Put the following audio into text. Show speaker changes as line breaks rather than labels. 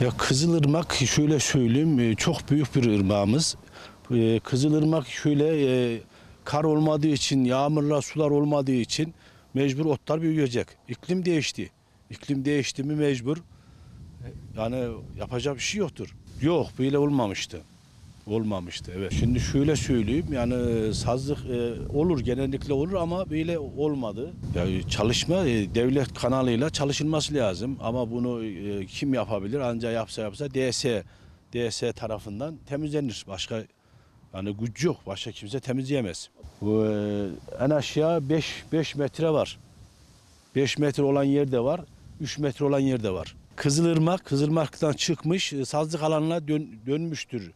Ya Kızılırmak şöyle söyleyeyim e, çok büyük bir ırmağımız. E, Kızılırmak şöyle e, kar olmadığı için, yağmurlar, sular olmadığı için mecbur otlar büyüyecek. İklim değişti. İklim değişti mi mecbur. Yani yapacak bir şey yoktur. Yok böyle olmamıştı. Olmamıştı evet. Şimdi şöyle söyleyeyim yani sazlık e, olur genellikle olur ama böyle olmadı. Yani çalışma e, devlet kanalıyla çalışılması lazım ama bunu e, kim yapabilir? Ancak yapsa yapsa DS DS tarafından temizlenir. Başka yani güç yok. Başka kimse temizleyemez. Bu e, en aşağı 5 5 metre var. 5 metre olan yerde var, 3 metre olan yerde var. Kızılırmak, Kızılırmak'tan çıkmış, e, sazlık alanına dön- dönmüştür.